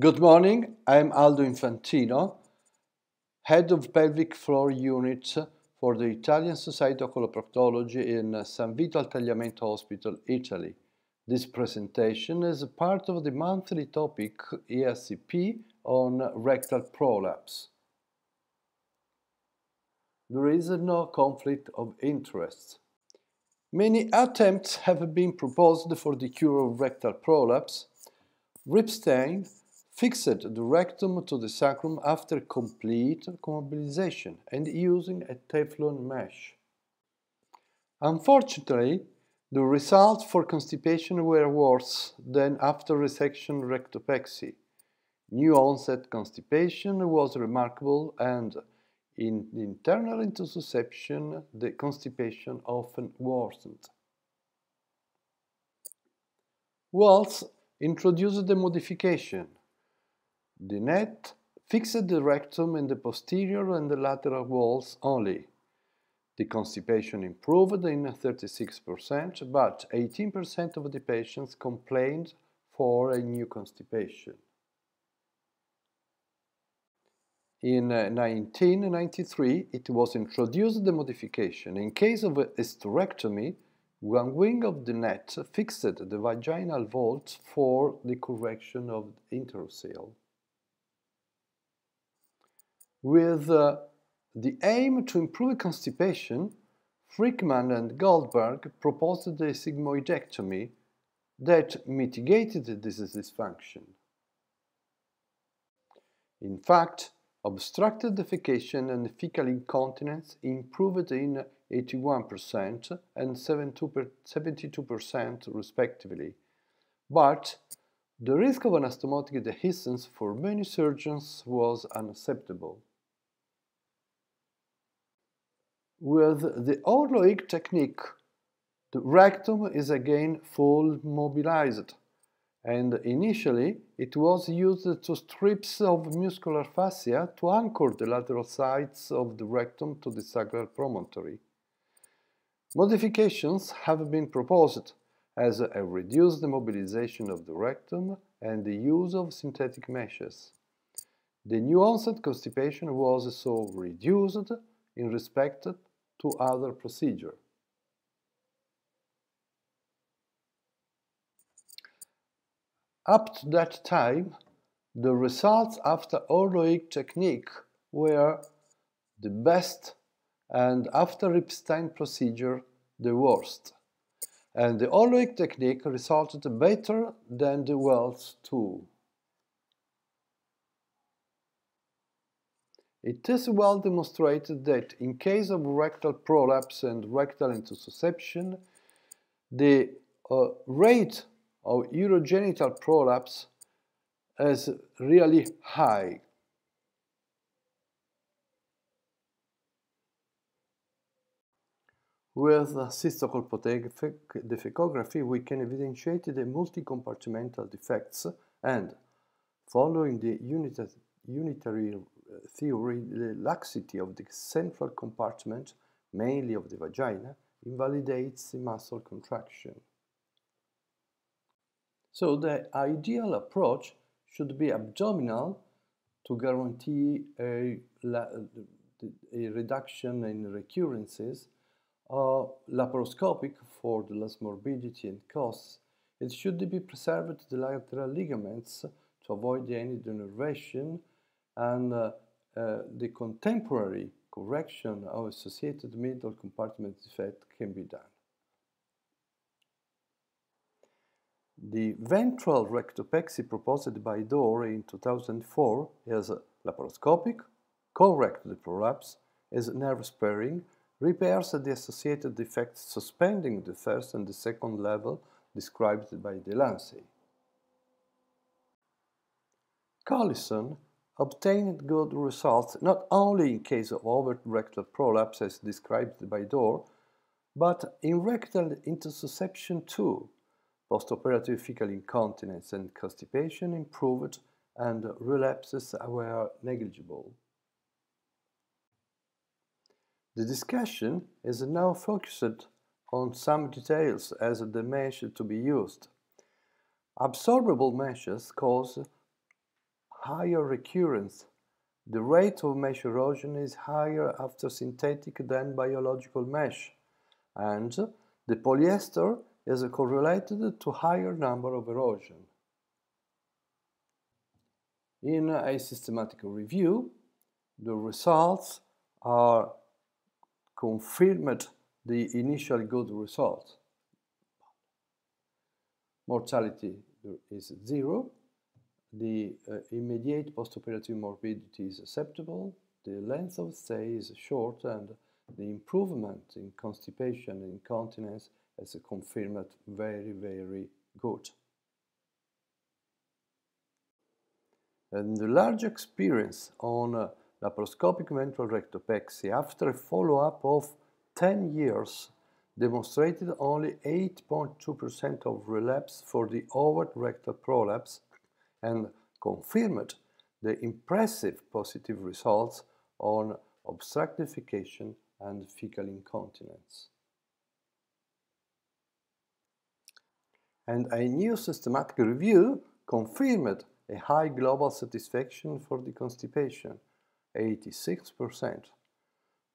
Good morning, I'm Aldo Infantino, head of pelvic floor unit for the Italian Society of Coloproctology in San Vito al Tagliamento Hospital, Italy. This presentation is part of the monthly topic ESCP on rectal prolapse. There is no conflict of interests. Many attempts have been proposed for the cure of rectal prolapse. Ripstein fixed the rectum to the sacrum after complete mobilization and using a Teflon mesh. Unfortunately, the results for constipation were worse than after resection rectopexy. New onset constipation was remarkable and in internal intussusception the constipation often worsened. Waltz introduced the modification the net fixed the rectum in the posterior and the lateral walls only. The constipation improved in 36%, but 18% of the patients complained for a new constipation. In uh, 1993, it was introduced the modification. In case of a hysterectomy, one wing of the net fixed the vaginal vault for the correction of enterocele with uh, the aim to improve constipation, Frykman and Goldberg proposed a sigmoidectomy that mitigated this dysfunction. In fact, obstructed defecation and fecal incontinence improved in 81% and 72% respectively, but the risk of anastomotic dehiscence for many surgeons was unacceptable. With the Orr-Loygue technique, the rectum is again full mobilized, and initially it was used to strips of muscular fascia to anchor the lateral sides of the rectum to the sacral promontory. Modifications have been proposed as a reduced mobilization of the rectum and the use of synthetic meshes. The new onset constipation was so reduced in respect to other procedure. Up to that time, the results after Orr-Loygue technique were the best and after Ripstein procedure the worst. And the Orr-Loygue technique resulted better than the Wells tool. It is well demonstrated that in case of rectal prolapse and rectal intussusception, the uh, rate of urogenital prolapse is really high. With cystocolpodefecography, we can evidentiate the multi-compartmental defects and, following the unitary theory, the laxity of the central compartment, mainly of the vagina, invalidates the muscle contraction. So the ideal approach should be abdominal to guarantee a, a reduction in recurrences, uh, laparoscopic for the less morbidity and costs. It should be preserved the lateral ligaments to avoid any denervation and uh, uh, the contemporary correction of associated middle compartment defect can be done. The ventral rectopexy proposed by D'Hoore in 2004 is laparoscopic, correct the prolapse, is nerve sparing, repairs the associated defects suspending the first and the second level described by DeLancey. Collinson obtained good results not only in case of overt rectal prolapse as described by D'Hoore, but in rectal intussusception too. Postoperative fecal incontinence and constipation improved and relapses were negligible. The discussion is now focused on some details as the mesh to be used. Absorbable meshes cause higher recurrence. The rate of mesh erosion is higher after synthetic than biological mesh, and the polyester is correlated to higher number of erosion. In a systematic review, the results are confirmed the initial good result. Mortality is zero, the uh, immediate postoperative morbidity is acceptable, the length of stay is short, and the improvement in constipation and incontinence is confirmed very, very good. And the large experience on uh, laparoscopic ventral rectopexy after a follow-up of 10 years demonstrated only 8.2% of relapse for the overt rectal prolapse and confirmed the impressive positive results on obstructification and fecal incontinence. And a new systematic review confirmed a high global satisfaction for the constipation, 86%.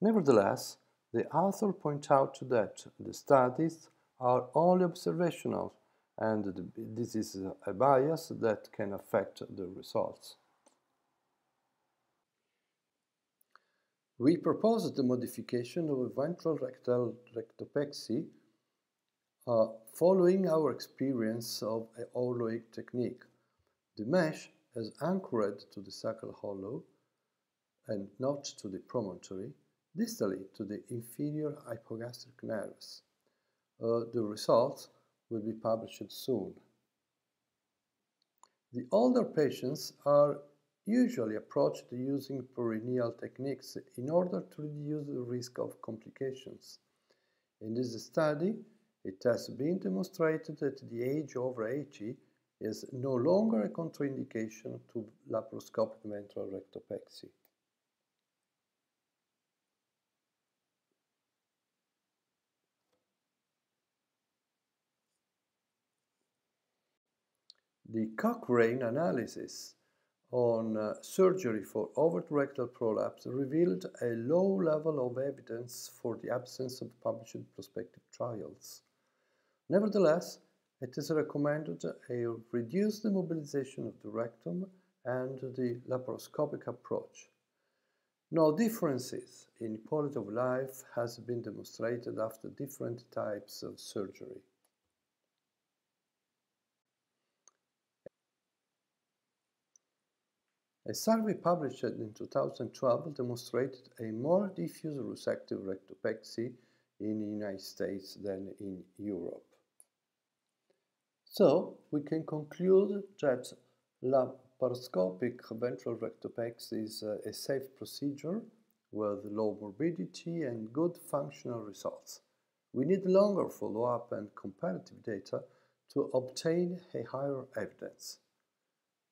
Nevertheless, the author point out that the studies are only observational and this is a bias that can affect the results. We proposed the modification of a ventral rectal rectopexy uh, following our experience of a hollow technique. The mesh is anchored to the sacral hollow and not to the promontory, distally to the inferior hypogastric nerves. Uh, the results will be published soon. The older patients are usually approached using perineal techniques in order to reduce the risk of complications. In this study, it has been demonstrated that the age over 80 is no longer a contraindication to laparoscopic ventral rectopexy. The Cochrane analysis on uh, surgery for overt rectal prolapse revealed a low level of evidence for the absence of published prospective trials. Nevertheless, it is recommended a reduced mobilization of the rectum and the laparoscopic approach. No differences in quality of life has been demonstrated after different types of surgery. A survey published in 2012 demonstrated a more diffuse resective rectopexy in the United States than in Europe. So, we can conclude that laparoscopic ventral rectopexy is a safe procedure with low morbidity and good functional results. We need longer follow-up and comparative data to obtain a higher evidence.